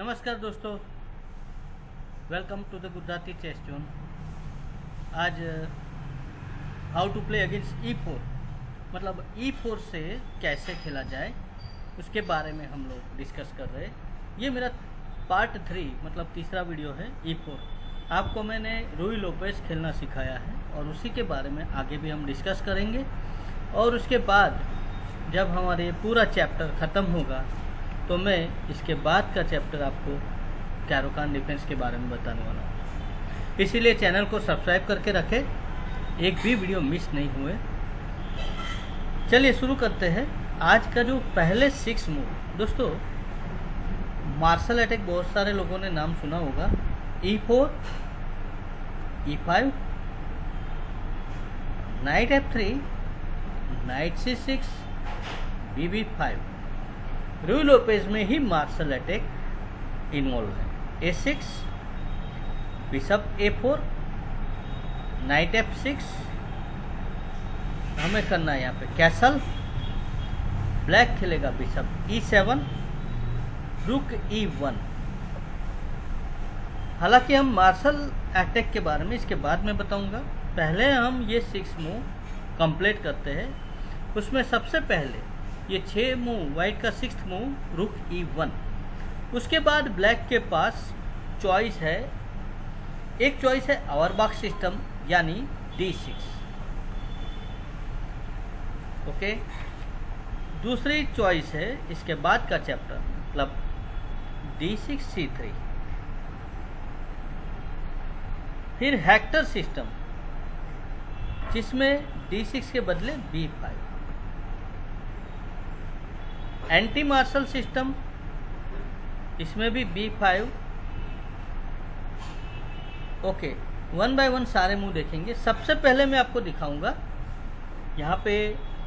नमस्कार दोस्तों। Welcome to the Gujarati chess zone आज how to play against E four मतलब ई फोर से कैसे खेला जाए, उसके बारे में हम लोग डिस्कस कर रहे हैं। ये मेरा पार्ट थ्री मतलब तीसरा वीडियो है ई फोर आपको मैंने रूई लोपेस खेलना सिखाया है और उसी के बारे में आगे भी हम डिस्कस करेंगे। और उसके बाद, जब हमारे पूरा चैप्टर ख़त्म होगा तो मैं इसके बाद का चैप्टर आपको कैरोकान डिफेंस के बारे में बताने वाला हूँ। इसीलिए चैनल को सब्सक्राइब करके रखें। एक भी वीडियो मिस नहीं हुए। चलिए शुरू करते हैं। आज का जो पहले सिक्स मूव दोस्तों मार्शल अटैक बहुत सारे लोगों ने नाम सुना होगा। E four E five knight F three knight C six B B five Ruy Lopez में ही मार्शल अटैक इन्वॉल्व है। A six bishop A four knight F six हमें करना है यहाँ पे कैसल ब्लैक खेलेगा bishop E seven rook E one हालाँकि हम मार्शल अटैक के बारे में इसके बाद में बताऊँगा। पहले हम ये सिक्स मूव कंप्लीट करते हैं। उसमें सबसे पहले ये छः मूव वाइट का six move rook E one उसके बाद ब्लैक के पास चॉइस है, एक चॉइस है आवर बॉक्स सिस्टम यानी डी सिक्स ओके दूसरी चॉइस है इसके बाद का चैप्टर मतलब डी सिक्स सी थ्री फिर हैक्टर सिस्टम जिसमें डी सिक्स के बदले B five anti Marshall system इसमें भी B five okay one by one सारे मुँह देखेंगे। सबसे पहले मैं आपको दिखाऊँगा, यहाँ पे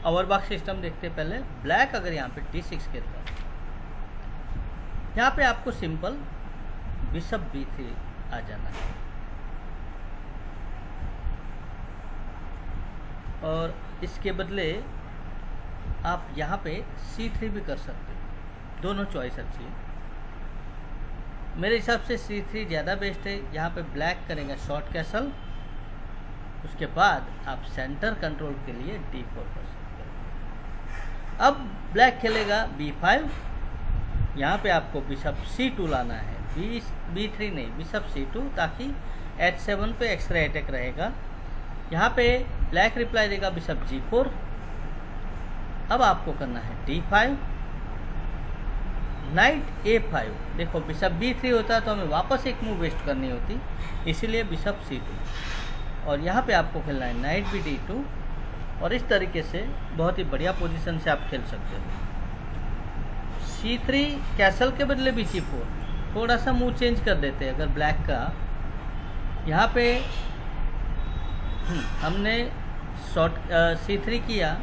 बॉक्स सिस्टम देखते पहले ब्लैक अगर यहाँ पे डी सिक्स खेलता है यहाँ पे आपको सिंपल बिशप बी थ्री आ जाना है। और इसके बदले आप यहाँ पे सी थ्री भी कर सकते हो। दोनों चॉइस अच्छी है। मेरे हिसाब से सी थ्री ज़्यादा बेस्ट है। यहाँ पे ब्लैक करेंगे शॉर्ट कैसल उसके बाद आप सेंटर कंट्रोल के लिए डी फोर कर सकते हो। अब ब्लैक खेलेगा बी फाइव यहाँ पे आपको बिशप सी टू लाना है। बी बी थ्री नहीं बिशप सी टू ताकि एच सेवन पे एक्सरे अटैक रहेगा। यहाँ पे ब्लैक रिप्लाई देगा बिशप जी फोर अब आपको करना है D five knight A five देखो बिशप बी थ्री होता तो हमें वापस एक मूव वेस्ट करनी होती, इसीलिए बिशप सी टू और यहाँ पे आपको खेलना है नाइट बी डी टू और इस तरीके से बहुत ही बढ़िया पोजीशन से आप खेल सकते हो। सी थ्री कैसल के बदले बी सी फोर थोड़ा सा मूव चेंज कर देते हैं, अगर ब्लैक का। यहाँ पे हमने शॉर्ट सी थ्री किया।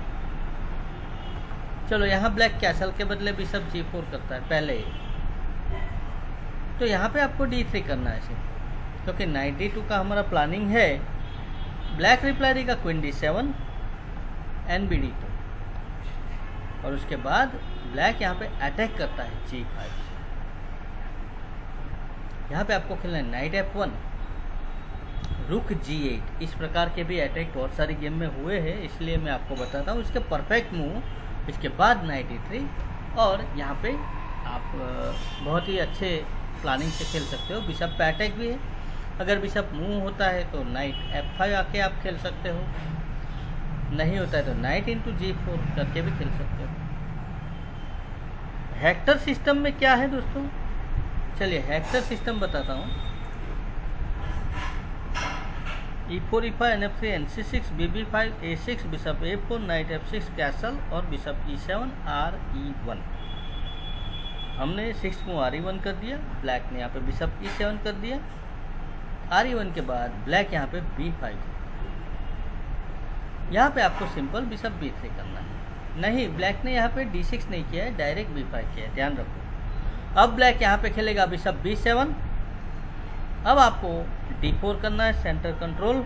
चलो, यहाँ ब्लैक कैसल के बदले भी सब जी फोर करता है, पहले ही। तो यहाँ पे आपको डी थ्री करना है क्योंकि नाइट डी टू का हमारा प्लानिंग है ब्लैक रिप्लाई देगा queen D seven N B D two और उसके बाद ब्लैक यहाँ पे अटैक करता है जी फाइव यहाँ पे आपको खेलना है नाइट एफ़ वन रुक जी एट इस प्रकार के भी अटैक बहुत सारी गेम में हुए हैं, इसलिए मैं आपको बताता हूँ, इसके परफेक्ट मूव इसके बाद नाइट थ्री और यहाँ पे आप बहुत ही अच्छे प्लानिंग से खेल सकते हो। बिशप पे अटैक भी है। अगर बिशप मूव होता है तो नाइट एफ़ फाइव आके आप खेल सकते हो। नहीं होता है तो नाइट इंटू जी फोर करके भी खेल सकते हो। हैक्टर सिस्टम में क्या है दोस्तों? चलिए हैक्टर सिस्टम बताता हूँ। E four E five N F three N C six B B five A six bishop A four knight F six castle और bishop E seven R E one हमने six को R E one कर दिया black ने यहाँ पे bishop E seven कर दिया। आर ई वन के बाद ब्लैक यहाँ पे बी फाइव यहाँ पे आपको सिंपल बिशप बी थ्री करना है। नहीं ब्लैक ने यहाँ पे डी सिक्स नहीं किया है डायरेक्ट बी फाइव किया है, ध्यान रखो। अब ब्लैक यहाँ पे खेलेगा बिशप बी सेवन अब आपको डी फोर करना है center control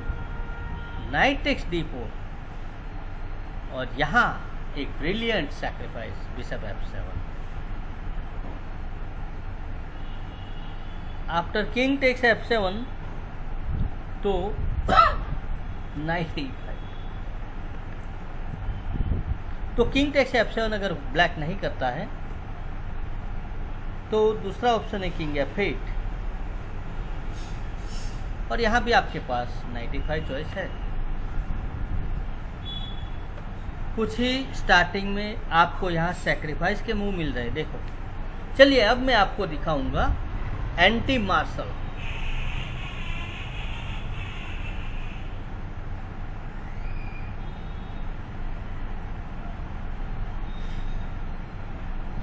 knight takes D four और यहाँ एक brilliant sacrifice bishop F seven after king takes F seven तो नाइट तो किंग टेक्स एफ़ सेवन अगर ब्लैक नहीं करता है तो दूसरा ऑप्शन है किंग एफ़ एट और यहाँ भी आपके पास 95 चॉइस है। कुछ ही स्टार्टिंग में आपको यहाँ सेक्रीफाइस के मुँह मिल रहे देखो। चलिए, अब मैं आपको दिखाऊँगा anti Marshall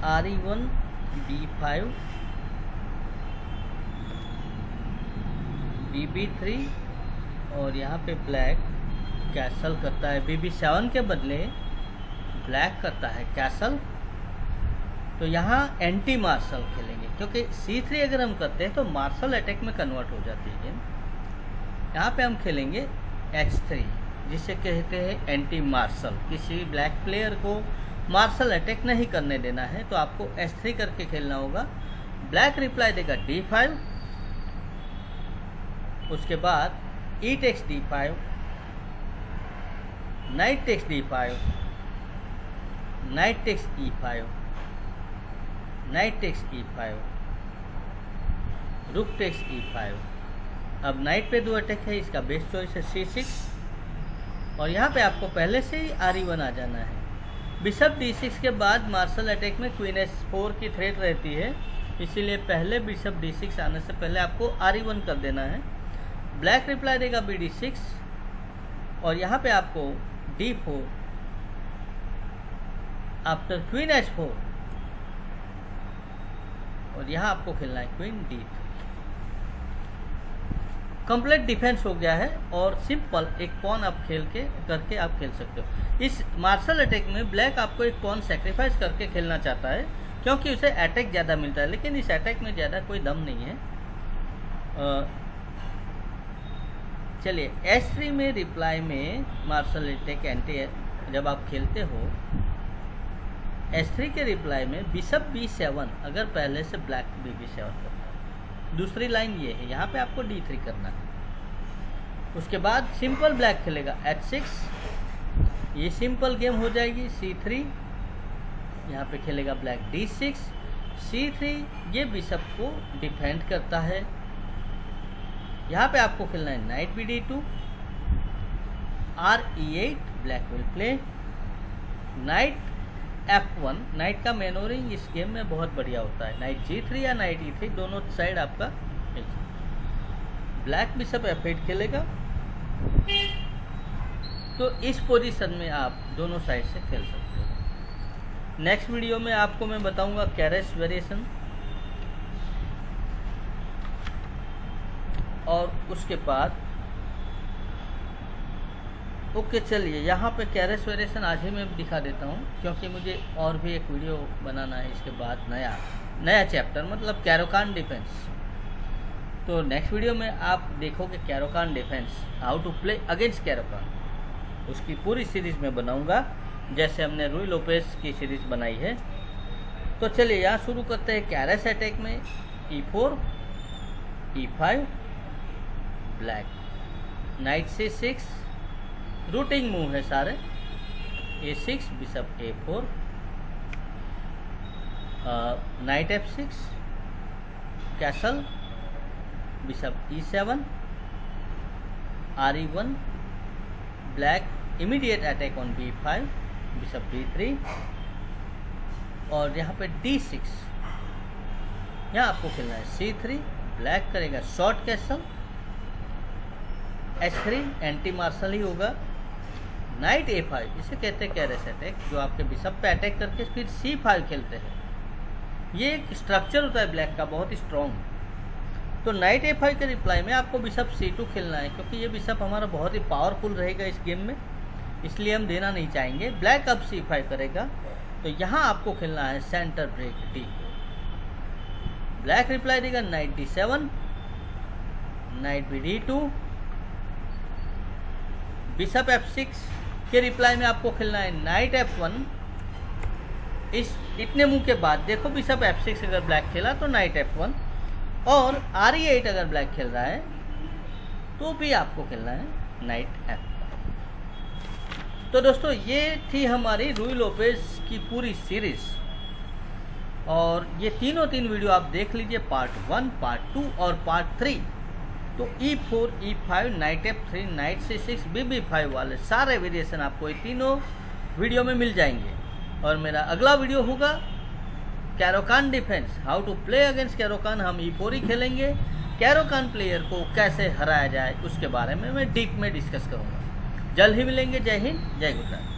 R E one B five B three और यहाँ पे ब्लैक कैसल करता है। बी बी सेवन के बदले ब्लैक करता है कैसल तो यहाँ एंटी मार्शल खेलेंगे, क्योंकि सी थ्री अगर हम करते हैं तो मार्शल अटैक में कन्वर्ट हो जाती है गेम यहाँ पे हम खेलेंगे एच थ्री जिसे कहते हैं एंटी मार्शल किसी ब्लैक प्लेयर को मार्शल अटैक नहीं करने देना है तो आपको एच थ्री करके खेलना होगा। ब्लैक रिप्लाई देगा डी फाइव उसके बाद E takes D five knight takes D five knight takes E five knight takes E five rook takes E five अब नाइट पे दो अटैक है, इसका बेस्ट चॉइस है सी सिक्स और यहाँ पे आपको पहले से ही आर ई वन आ जाना है। बिशप डी सिक्स के बाद मार्शल अटैक में क्वीन एस फोर की थ्रेट रहती है, इसीलिए पहले बिशप डी सिक्स आने से पहले आपको आर ई वन कर देना है। ब्लैक रिप्लाई देगा बी डी सिक्स और यहाँ पे आपको D four after queen H four और यहाँ आपको खेलना है क्वीन डी कंप्लीट डिफेंस हो गया है, और सिंपल एक पॉन आप खेल के, करके आप खेल सकते हो। इस मार्शल अटैक में ब्लैक आपको एक पॉन सेक्रीफाइस करके खेलना चाहता है, क्योंकि उसे अटैक ज़्यादा मिलता है, लेकिन इस अटैक में ज़्यादा कोई दम नहीं है। चलिए एस थ्री में रिप्लाई में मार्शल अटैक एंटी जब आप खेलते हो एस थ्री के रिप्लाई में बिशप बी सेवन अगर पहले से ब्लैक बी बी सेवन करता है। दूसरी लाइन ये है, यहाँ पे आपको डी थ्री करना है। उसके बाद सिंपल ब्लैक खेलेगा एच सिक्स ये सिंपल गेम हो जाएगी सी थ्री यहाँ पे खेलेगा black D six C three ये बिशप को डिफेंड करता है। यहाँ पे आपको खेलना है knight B D two, R E eight, black will play, knight F one, knight का मैनोरिंग इस गेम में बहुत बढ़िया होता है। नाइट जी थ्री या नाइट ई थ्री, दोनों साइड आपका ब्लैक बिशप एफ़ एट खेलेगा। तो इस पोजीशन में आप दोनों साइड से खेल सकते हो। नेक्स्ट वीडियो में आपको मैं बताऊँगा कैरेस वेरिएशन और उसके बाद, ओके, चलिए, यहाँ पे कैरेस वेरिएशन आज ही मैं दिखा देता हूँ, क्योंकि मुझे और भी एक वीडियो बनाना है इसके बाद, नया नया चैप्टर मतलब कैरोकान डिफेंस तो नेक्स्ट वीडियो में आप देखोगे Caro Kann defence how to play against Caro Kann उसकी पूरी सीरीज़ में बनाऊँगा, जैसे हमने रुई लोपेस की सीरीज़ बनाई है। तो चलिए, यहाँ शुरू करते हैं कैरेस अटैक में E four E five black. Knight C six, routing move है सारे। A six, bishop A four. Knight F six, castle, bishop E seven. R E one, black, immediate attack on B five, bishop B three. और यहाँ पे D six. यहाँ आपको खेलना है C three, black करेगा short castle H three anti Marshall ही होगा। Knight A five इसे कहते हैं कैरेस अटैक जो आपके बिशप पे अटैक करके फिर सी फाइव खेलते हैं। ये एक स्ट्रक्चर होता है ब्लैक का, बहुत ही स्ट्रॉन्ग तो नाइट ए फाइव के रिप्लाई में आपको बिशप सी टू खेलना है, क्योंकि ये बिशप हमारा बहुत ही पावरफुल रहेगा इस गेम में। इसलिए हम देना नहीं चाहेंगे। ब्लैक अब सी फाइव करेगा। तो यहाँ आपको खेलना है center break D black reply देगा knight D seven knight B D two bishop F six के रिप्लाई में आपको खेलना है नाइट एफ़ वन इस, इतने मुँह के बाद देखो बिशप एफ़ सिक्स अगर ब्लैक खेला तो नाइट एफ़ वन और आर ई एट अगर ब्लैक खेल रहा है तो भी आपको खेलना है नाइट एफ़ तो दोस्तों, ये थी हमारी रूई लोपेज की पूरी सीरीज़ और ये तीनों तीन वीडियो आप देख लीजिए पार्ट वन पार्ट टू और पार्ट थ्री तो E four E five knight F three knight C six B B five वाले सारे वेरिएशन आपको ये तीनों वीडियो में मिल जाएँगे। और मेरा अगला वीडियो होगा Caro Kann defence how to play against Caro Kann हम ई फोर ही खेलेंगे। कैरोकान प्लेयर को कैसे हराया जाए, उसके बारे में मैं डीप में डिस्कस करूँगा। जल्द ही मिलेंगे। जय हिंद, जय गुजरात।